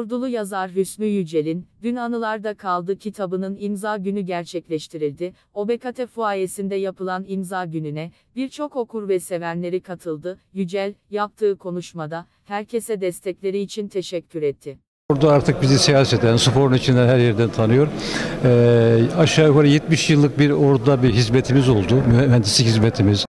Ordulu yazar Hüsnü Yücel'in, Dün Anılarda Kaldı kitabının imza günü gerçekleştirildi. OBKT fuayesinde yapılan imza gününe, birçok okur ve sevenleri katıldı. Yücel, yaptığı konuşmada, herkese destekleri için teşekkür etti. Orada artık bizi siyaseten, sporun içinden her yerden tanıyor. Ee, aşağı yukarı 70 yıllık bir orada bir hizmetimiz oldu. Mühendislik hizmetimiz.